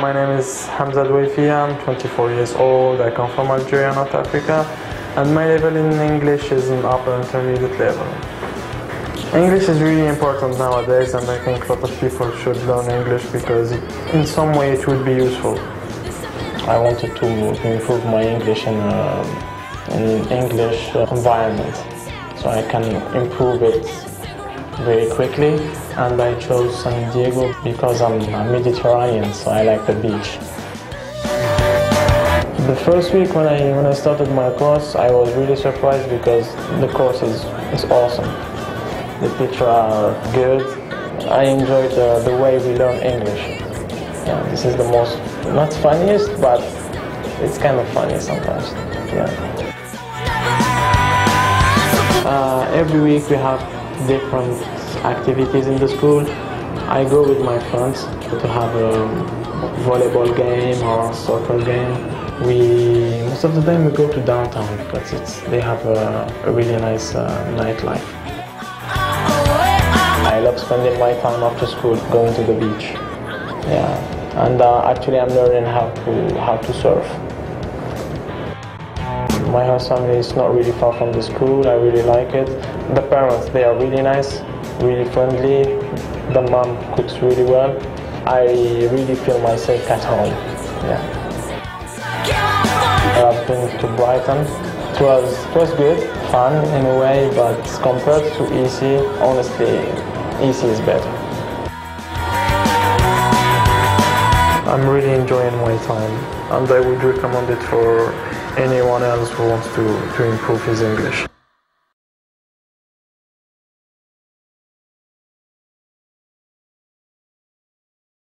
My name is Hamza Dwaifi. I'm 24 years old. I come from Algeria, North Africa, and my level in English is an upper intermediate level. English is really important nowadays, and I think a lot of people should learn English because in some way it would be useful. I wanted to, improve my English in uh, an English environment, so I can improve it very quickly and I chose San Diego because I'm Mediterranean so I like the beach. The first week when I when I started my course I was really surprised because the course is, is awesome. The teachers are good. I enjoyed the, the way we learn English. Yeah, this is the most not funniest but it's kind of funny sometimes. Yeah. Uh, every week we have different activities in the school. I go with my friends to have a volleyball game or soccer game. We most of the time we go to downtown because it's they have a, a really nice uh, nightlife. I love spending my time after school going to the beach. Yeah, and uh, actually I'm learning how to how to surf. My house family is not really far from the school. I really like it. The parents, they are really nice, really friendly. The mom cooks really well. I really feel myself at home. Yeah. I've been to Brighton. It was, it was good, fun in a way, but compared to EC, honestly, EC is better. Time, and I would recommend it for anyone else who wants to, to improve his English.